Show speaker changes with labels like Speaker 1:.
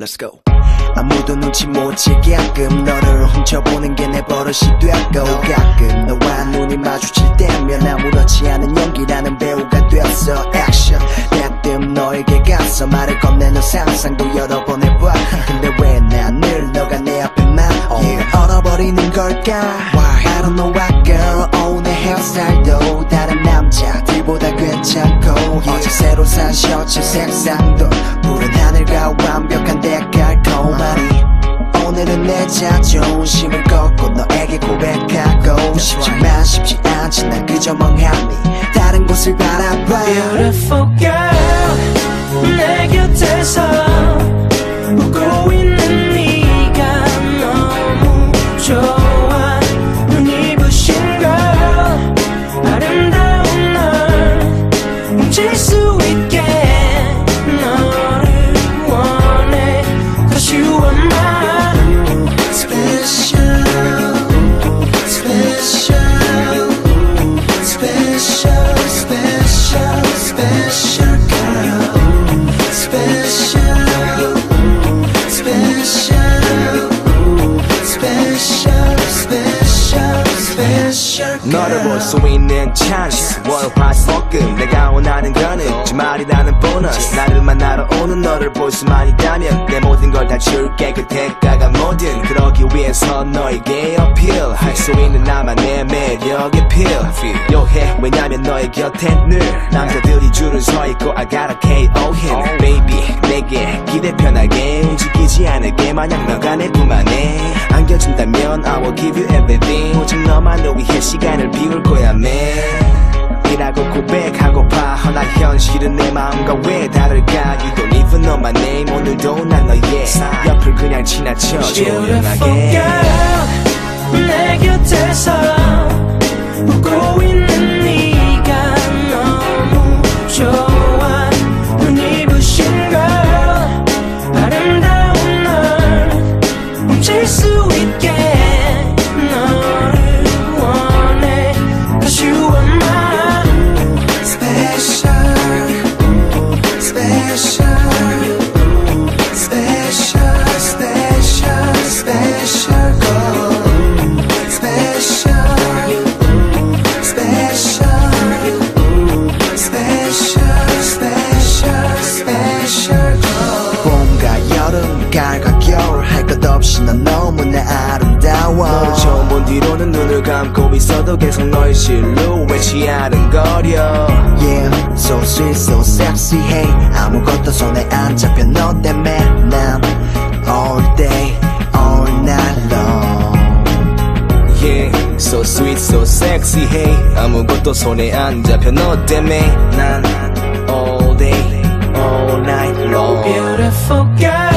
Speaker 1: Let's go. 아무도 눈치 못 채게끔 너를 훔쳐보는 게 내 버릇이 됐고 가끔 너와 눈이 마주칠 때면 아무렇지 않은 연기라는 배우가 됐어. 액션 대뜸 너에게 가서 말을 건네는 상상도 여러 번 해봐
Speaker 2: time. 수
Speaker 3: 있는 찬스. 월화석금 내가 원하는 거는 주말이라는 보너스 나를 만나러 오는 너를 볼 수만 있다면 내 모든 걸 다 줄게. 그 대가가 뭐든 그러기 위해서 너에게 어필 할수 있는 나만의 매력의 필 요해. 왜냐면 너의 곁에 늘 남자들이 줄을 서 있고 I gotta KO him. Baby 내게 기대 편하게 움직이지 않을게. 만약 너가 내 품 안에 안겨준다면 I will give you everything. 오직 너만을 위해 시간을 비울 거야 man. 이라고 고백하고파 허나 현실은 내 마음과 왜 다를까? You don't even know my name. 오늘도 난 너의 옆을 그냥 지나쳐 조용하게
Speaker 1: 여름 가을과 겨울 할 것 없이 넌 너무나 아름다워
Speaker 3: 너를 처음 본 뒤로는 눈을 감고 있어도 계속 너의 실루엣이 아른거려
Speaker 1: Yeah, so sweet, so sexy, hey 아무것도 손에 안 잡혀 너 때문에 난 all day, all night long
Speaker 3: Yeah, so sweet, so sexy, hey 아무것도 손에 안 잡혀 너 때문에 난 all day, all night long
Speaker 2: Beautiful girl 내 곁에서